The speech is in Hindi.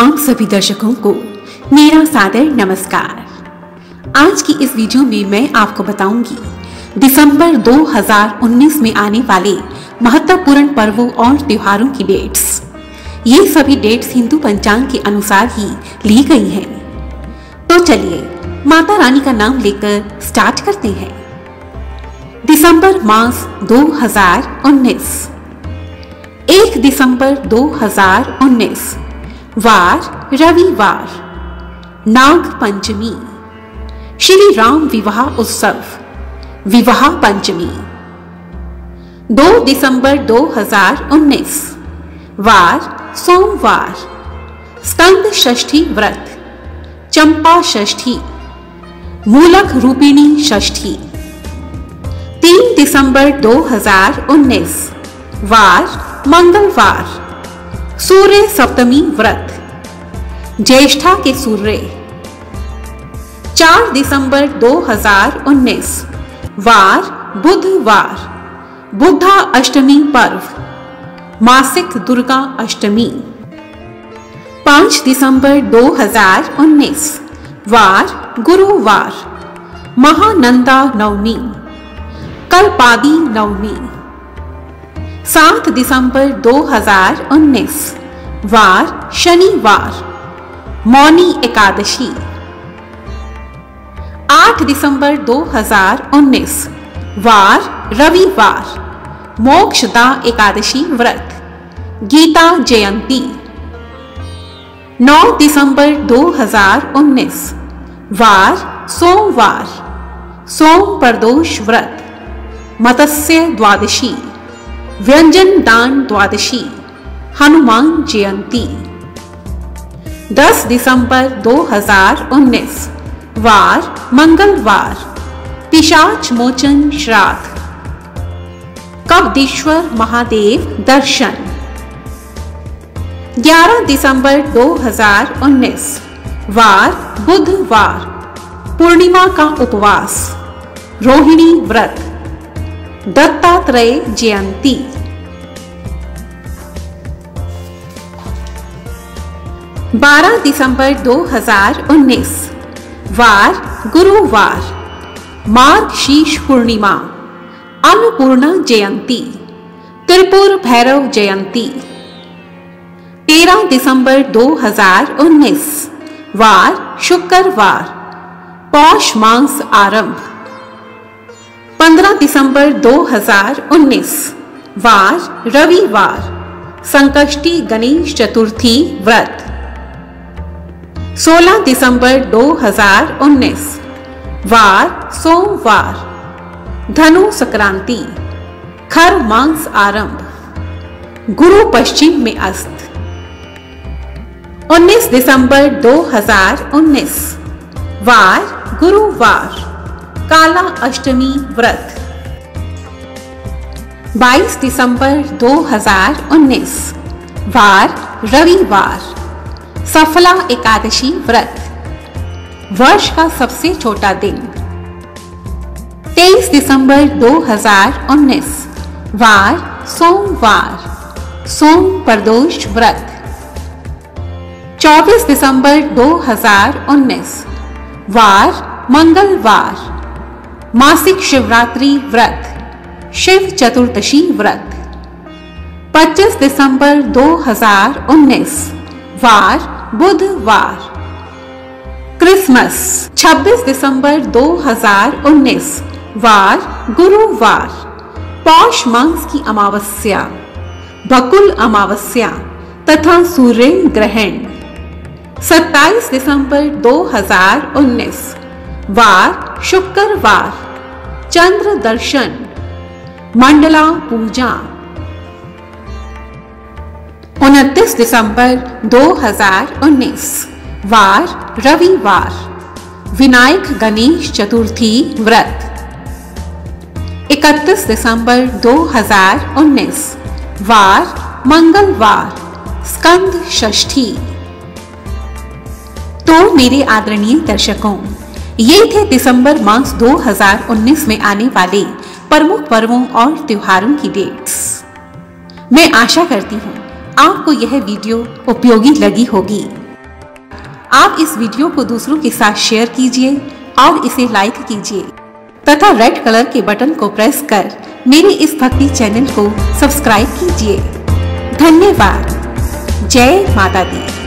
सभी दर्शकों को मेरा सादर नमस्कार। आज की इस वीडियो में मैं आपको बताऊँगी, दिसंबर 2019 में आने वाले महत्वपूर्ण पर्वों और त्योहारों की डेट्स ये सभी डेट्स हिंदू पंचांग के अनुसार ही ली गई हैं। तो चलिए, माता रानी का नाम लेकर स्टार्ट करते हैं। दिसंबर मास 2019 एक दिसंबर 2019 वार रविवार नाग पंचमी श्री राम विवाह उत्सव विवाह पंचमी 2 दिसंबर 2019 वार, सोमवार। स्कंद षष्ठी व्रत। चंपा षष्ठी। मूलक रूपिणी षष्ठी। 3 दिसंबर 2019 वार, मंगलवार। सूर्य सप्तमी व्रत। ज्येष्ठा के सूर्य। 4 दिसंबर 2019 वार, बुधवार। बुद्धा अष्टमी पर्व। मासिक दुर्गा अष्टमी। 5 दिसंबर 2019 वार, गुरुवार। महानंदा नवमी। कलपादी नवमी। सात दिसंबर 2019 वार शनिवार, मौनी एकादशी। 8 दिसंबर 2019 वार रविवार, मोक्षदा एकादशी व्रत, गीता जयंती। 9 दिसंबर 2019 वार सोमवार, सोम प्रदोष व्रत, मत्स्य द्वादशी। व्यंजन दान द्वादशी, हनुमान जयंती। 10 दिसंबर 2019 वार, मंगलवार, पिशाच मोचन श्राद्ध। कबदीश्वर महादेव दर्शन। 11 दिसंबर 2019 वार, बुधवार, पूर्णिमा का उपवास, रोहिणी व्रत। दत्तात्रेय जयंती बारह दिसंबर 2019 वार गुरुवार मार्ग शीश पूर्णिमा, अन्नपूर्णा जयंती, त्रिपुर भैरव जयंती। 13 दिसंबर 2019 वार शुक्रवार, पौष मांस आरंभ। 15 दिसंबर 2019 वार रविवार, संकष्टी गणेश चतुर्थी व्रत। 16 दिसंबर 2019 वार सोमवार, धनु संक्रांति, खर मांस आरंभ। गुरु पश्चिम में अस्त। 19 दिसंबर 2019 वार गुरुवार। काला अष्टमी व्रत। 22 दिसंबर 2019 वार रविवार, सफला एकादशी व्रत। वर्ष का सबसे छोटा दिन। 23 दिसंबर 2019 वार सोमवार, सोम प्रदोष व्रत। 24 दिसंबर 2019 वार मंगलवार मासिक शिवरात्रि व्रत, शिव चतुर्दशी व्रत। 25 दिसंबर 2019 वार, बुधवार। क्रिसमस 26 दिसंबर 2019 वार, गुरुवार। पौष मांस की अमावस्या, बकुल अमावस्या तथा सूर्य ग्रहण। 27 दिसंबर 2019 वार शुक्रवार चंद्र दर्शन, मंडला पूजा। 29 दिसंबर 2019 वार रविवार, विनायक गणेश चतुर्थी व्रत। 31 दिसंबर 2019 वार मंगलवार, स्कंद षष्ठी। तो मेरे आदरणीय दर्शकों ये थे दिसंबर मास 2019 में आने वाले प्रमुख पर्वों और त्योहारों की डेट्स मैं आशा करती हूँ आपको यह वीडियो उपयोगी लगी होगी। आप इस वीडियो को दूसरों के साथ शेयर कीजिए और इसे लाइक कीजिए तथा रेड कलर के बटन को प्रेस कर मेरे इस भक्ति चैनल को सब्सक्राइब कीजिए। धन्यवाद। जय माता दी।